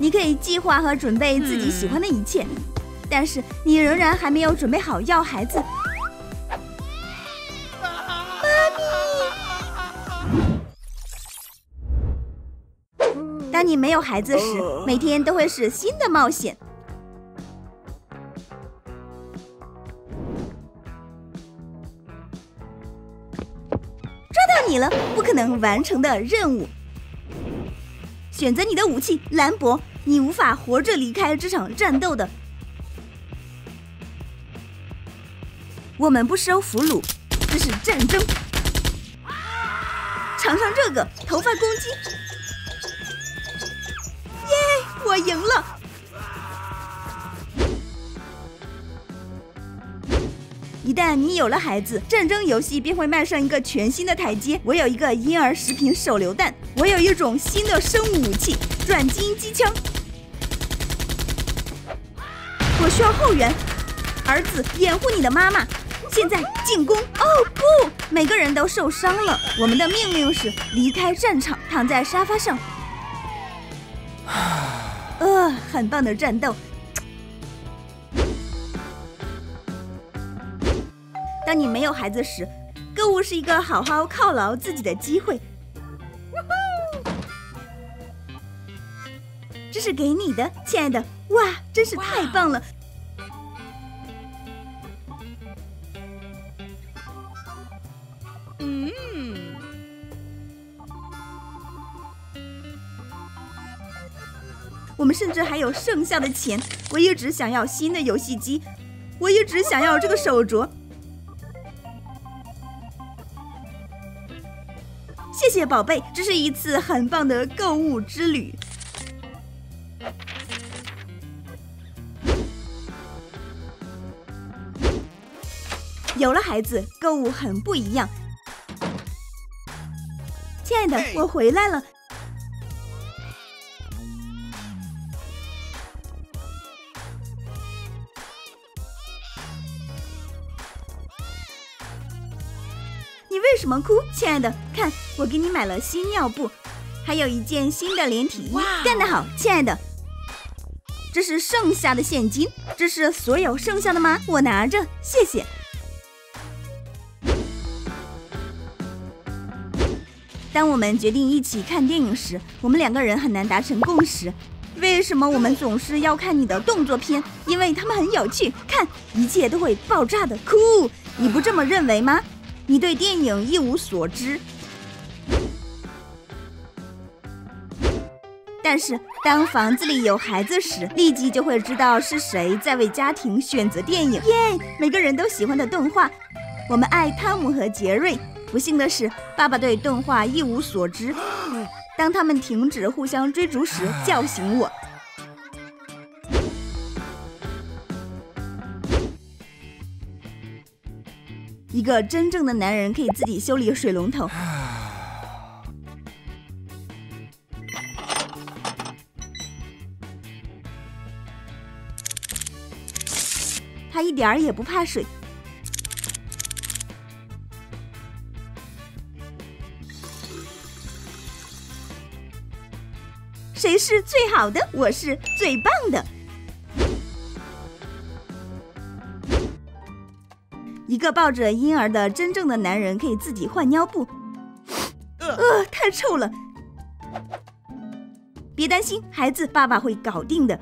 你可以计划和准备自己喜欢的一切，但是你仍然还没有准备好要孩子。当你没有孩子时，每天都会是新的冒险。抓到你了！不可能完成的任务。选择你的武器，兰博，你无法活着离开这场战斗的。我们不收俘虏，这是战争。尝尝这个，头发攻击。耶我赢了！一旦你有了孩子，战争游戏便会迈上一个全新的台阶。我有一个婴儿食品手榴弹，我有一种新的生物武器——转基因机枪。我需要后援，儿子，掩护你的妈妈。现在进攻！哦不，每个人都受伤了。我们的命令是离开战场，躺在沙发上。呃，很棒的战斗。当你没有孩子时，购物是一个好好犒劳自己的机会。这是给你的，亲爱的。哇，真是太棒了。嗯我们甚至还有剩下的钱。我一直想要新的游戏机，我一直想要这个手镯。谢谢宝贝，这是一次很棒的购物之旅。有了孩子，购物很不一样。亲爱的，我回来了。你为什么哭，亲爱的？看，我给你买了新尿布，还有一件新的连体衣。干得好，亲爱的！这是剩下的现金，这是所有剩下的吗？我拿着，谢谢。当我们决定一起看电影时，我们两个人很难达成共识。为什么我们总是要看你的动作片？因为他们很有趣。看，一切都会爆炸的。酷，你不这么认为吗？你对电影一无所知，但是当房子里有孩子时，立即就会知道是谁在为家庭选择电影。耶，每个人都喜欢的动画，我们爱汤姆和杰瑞。不幸的是，爸爸对动画一无所知。当他们停止互相追逐时，叫醒我。一个真正的男人可以自己修理水龙头。他一点儿也不怕水。谁是最好的？我是最棒的。一个抱着婴儿的真正的男人可以自己换尿布。呃，太臭了。别担心，孩子，爸爸会搞定的。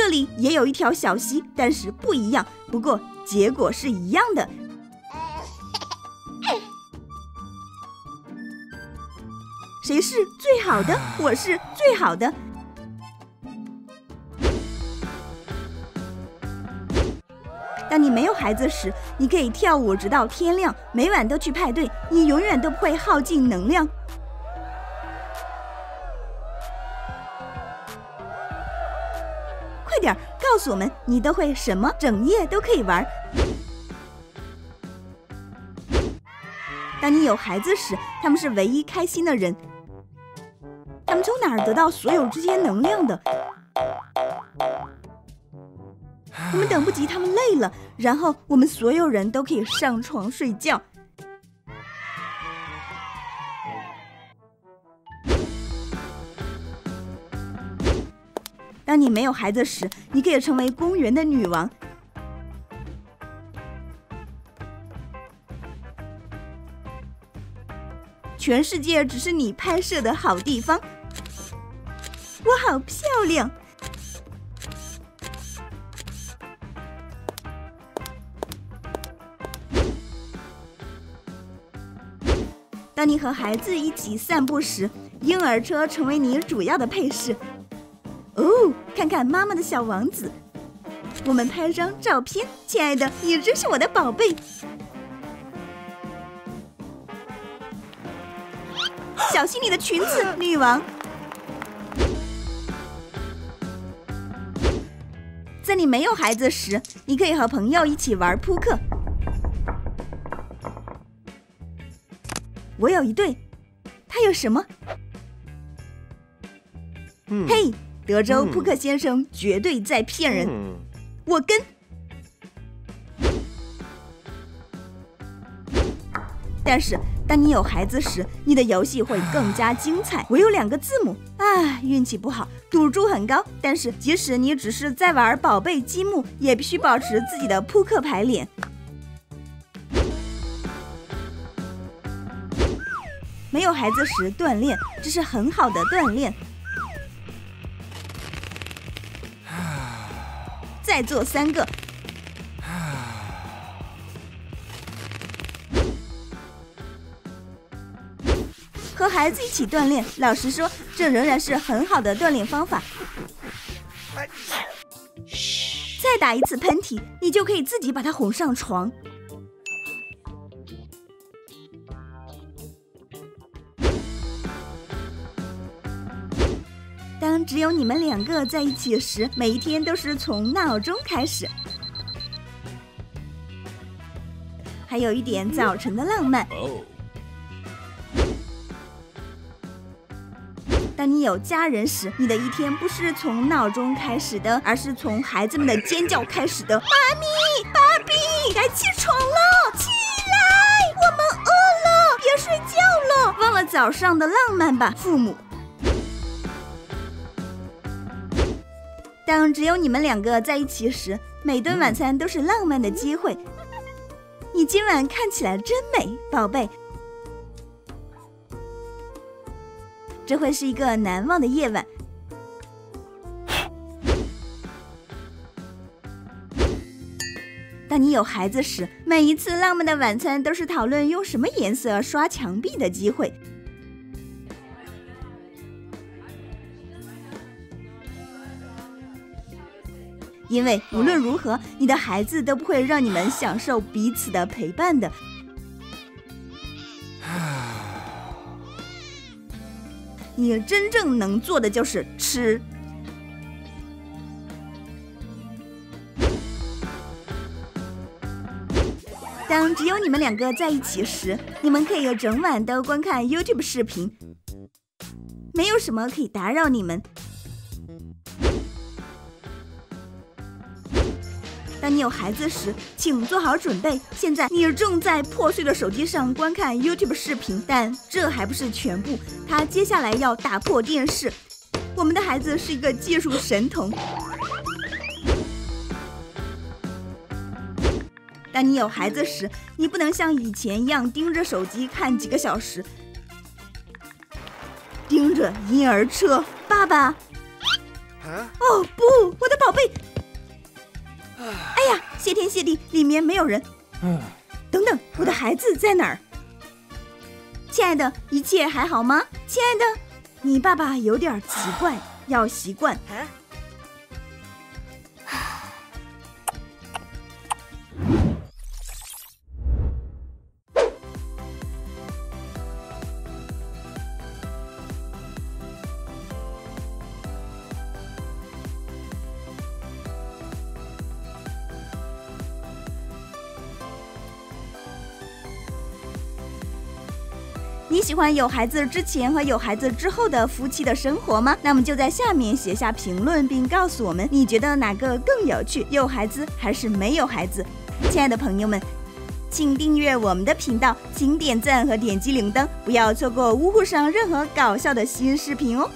这里也有一条小溪，但是不一样。不过结果是一样的。谁是最好的？我是最好的。当你没有孩子时，你可以跳舞直到天亮，每晚都去派对，你永远都不会耗尽能量。告诉我们，你都会什么？整夜都可以玩。当你有孩子时，他们是唯一开心的人。他们从哪儿得到所有这些能量的？我们等不及他们累了，然后我们所有人都可以上床睡觉。当你没有孩子时，你可以成为公园的女王。全世界只是你拍摄的好地方。我好漂亮！当你和孩子一起散步时，婴儿车成为你主要的配饰。哦，看看妈妈的小王子，我们拍张照片。亲爱的，你真是我的宝贝。小心你的裙子，女王。在你没有孩子时，你可以和朋友一起玩扑克。我有一对，他有什么？嘿。德州扑克先生绝对在骗人，我跟。但是当你有孩子时，你的游戏会更加精彩。我有两个字母，啊，运气不好，赌注很高。但是即使你只是在玩宝贝积木，也必须保持自己的扑克牌脸。没有孩子时锻炼，这是很好的锻炼。再做三个。和孩子一起锻炼，老实说，这仍然是很好的锻炼方法。再打一次喷嚏，你就可以自己把他哄上床。只有你们两个在一起时，每一天都是从闹钟开始，还有一点早晨的浪漫。当你有家人时，你的一天不是从闹钟开始的，而是从孩子们的尖叫开始的。妈咪，爸比，该起床了，起来，我们饿了，别睡觉了，忘了早上的浪漫吧，父母。当只有你们两个在一起时，每顿晚餐都是浪漫的机会。你今晚看起来真美，宝贝。这会是一个难忘的夜晚。当你有孩子时，每一次浪漫的晚餐都是讨论用什么颜色刷墙壁的机会。因为无论如何，你的孩子都不会让你们享受彼此的陪伴的。你真正能做的就是吃。当只有你们两个在一起时，你们可以整晚都观看 YouTube 视频，没有什么可以打扰你们。当你有孩子时，请做好准备。现在你正在破碎的手机上观看 YouTube 视频，但这还不是全部。他接下来要打破电视。我们的孩子是一个技术神童。当你有孩子时，你不能像以前一样盯着手机看几个小时，盯着婴儿车。爸爸，哦不，我的宝贝。哎呀，谢天谢地，里面没有人。嗯，等等，我的孩子在哪儿？亲爱的，一切还好吗？亲爱的，你爸爸有点奇怪，要习惯。你喜欢有孩子之前和有孩子之后的夫妻的生活吗？那么就在下面写下评论，并告诉我们你觉得哪个更有趣，有孩子还是没有孩子？亲爱的朋友们，请订阅我们的频道，请点赞和点击铃铛，不要错过屋户上任何搞笑的新视频哦。